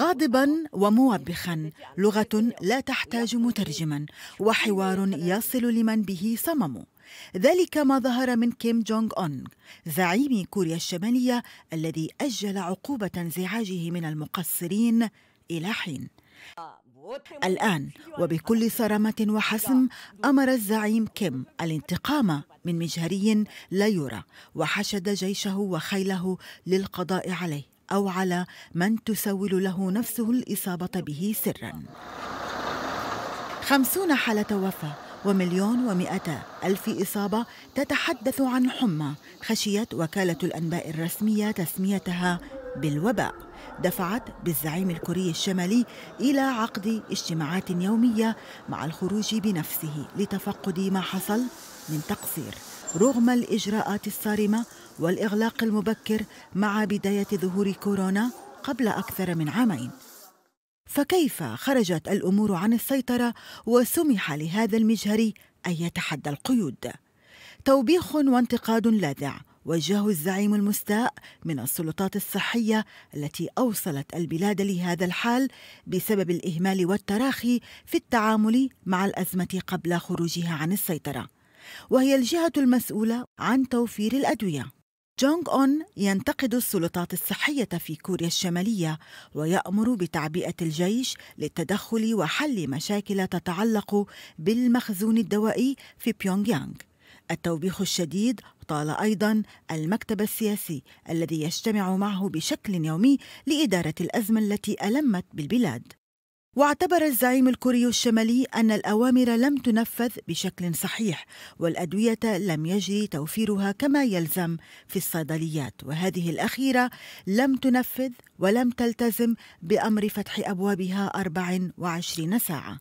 غاضبا وموبخا لغة لا تحتاج مترجما وحوار يصل لمن به صمم. ذلك ما ظهر من كيم جونغ أون زعيم كوريا الشمالية الذي أجل عقوبة انزعاجه من المقصرين إلى حين. الآن وبكل صرامة وحسم أمر الزعيم كيم الانتقام من مجهري لا يرى وحشد جيشه وخيله للقضاء عليه. أو على من تسول له نفسه الإصابة به سرا. خمسون حالة وفاة ومليون ومئة ألف إصابة تتحدث عن حمى خشيت وكالة الأنباء الرسمية تسميتها بالوباء. دفعت بالزعيم الكوري الشمالي إلى عقد اجتماعات يومية مع الخروج بنفسه لتفقد ما حصل من تقصير. رغم الإجراءات الصارمة والإغلاق المبكر مع بداية ظهور كورونا قبل أكثر من عامين. فكيف خرجت الأمور عن السيطرة وسمح لهذا المجهر أن يتحدى القيود؟ توبيخ وانتقاد لاذع وجهه الزعيم المستاء من السلطات الصحية التي أوصلت البلاد لهذا الحال بسبب الإهمال والتراخي في التعامل مع الأزمة قبل خروجها عن السيطرة. وهي الجهة المسؤولة عن توفير الأدوية جونغ أون ينتقد السلطات الصحية في كوريا الشمالية ويأمر بتعبئة الجيش للتدخل وحل مشاكل تتعلق بالمخزون الدوائي في بيونغ يانغ. التوبيخ الشديد طال أيضا المكتب السياسي الذي يجتمع معه بشكل يومي لإدارة الأزمة التي ألمت بالبلاد. واعتبر الزعيم الكوري الشمالي أن الأوامر لم تنفذ بشكل صحيح والأدوية لم يجري توفيرها كما يلزم في الصيدليات. وهذه الأخيرة لم تنفذ ولم تلتزم بأمر فتح أبوابها 24 ساعة.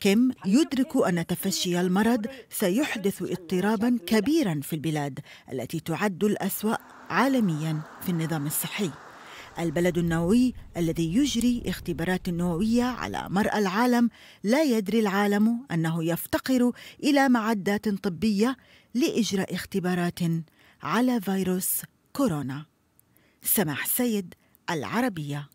كيم يدرك أن تفشي المرض سيحدث اضطرابا كبيرا في البلاد التي تعد الأسوأ عالميا في النظام الصحي. البلد النووي الذي يجري اختبارات نووية على مرأى العالم لا يدري العالم أنه يفتقر إلى معدات طبية لإجراء اختبارات على فيروس كورونا. سماح سيد العربية.